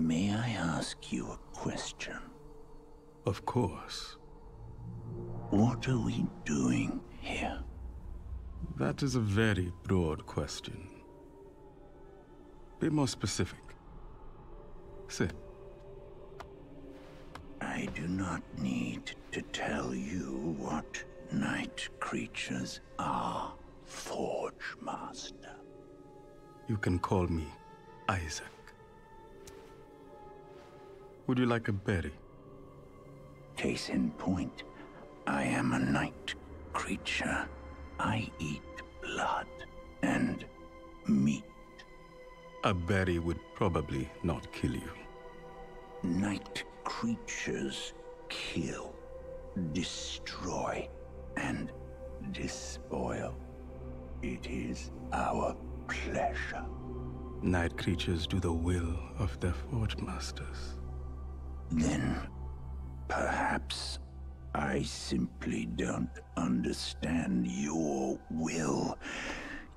May I ask you a question? Of course. What are we doing here? That is a very broad question. Be more specific. Sit. I do not need to tell you what night creatures are, Forge Master. You can call me Isaac. Would you like a berry? Case in point, I am a night creature. I eat blood and meat. A berry would probably not kill you. Night creatures kill, destroy, and despoil. It is our pleasure. Night creatures do the will of their forge masters. Then perhaps I simply don't understand your will.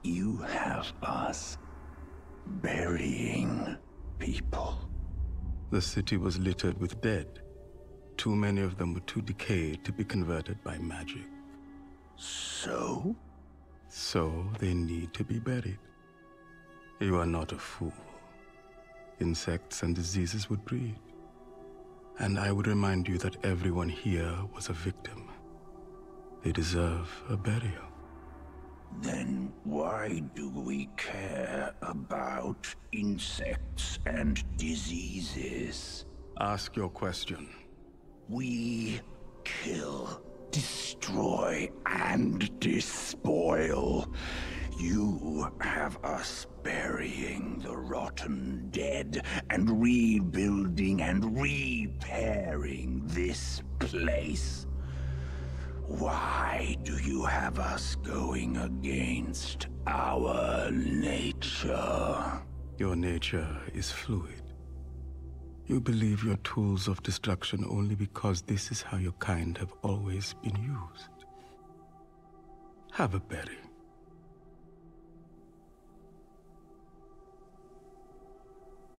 You have us burying people. The city was littered with dead. Too many of them were too decayed to be converted by magic. So? So they need to be buried. You are not a fool. Insects and diseases would breed. And I would remind you that everyone here was a victim. They deserve a burial. Then why do we care about insects and diseases? Ask your question. We kill, destroy, and despoil. You have us burying the rotten dead and rebuilding and repairing this place. Why do you have us going against our nature? Your nature is fluid. You believe your tools of destruction only because this is how your kind have always been used. Have a berry.